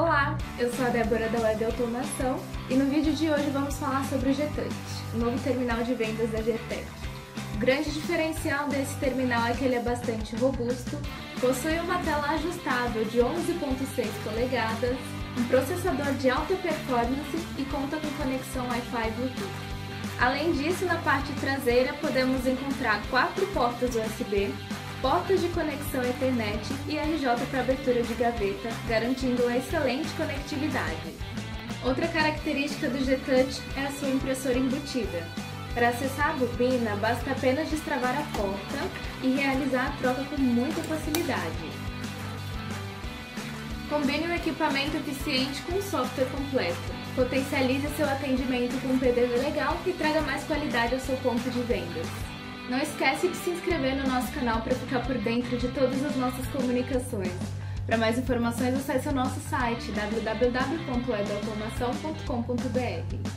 Olá, eu sou a Débora da Web Automação e no vídeo de hoje vamos falar sobre o Getouch, o novo terminal de vendas da Getec. O grande diferencial desse terminal é que ele é bastante robusto, possui uma tela ajustável de 11.6 polegadas, um processador de alta performance e conta com conexão Wi-Fi Bluetooth. Além disso, na parte traseira podemos encontrar quatro portas USB, portas de conexão Ethernet e RJ para abertura de gaveta, garantindo uma excelente conectividade. Outra característica do G-Touch é a sua impressora embutida. Para acessar a bobina, basta apenas destravar a porta e realizar a troca com muita facilidade. Combine um equipamento eficiente com um software completo. Potencialize seu atendimento com um PDV legal e traga mais qualidade ao seu ponto de vendas. Não esquece de se inscrever no nosso canal para ficar por dentro de todas as nossas comunicações. Para mais informações, acesse o nosso site www.webautomação.com.br.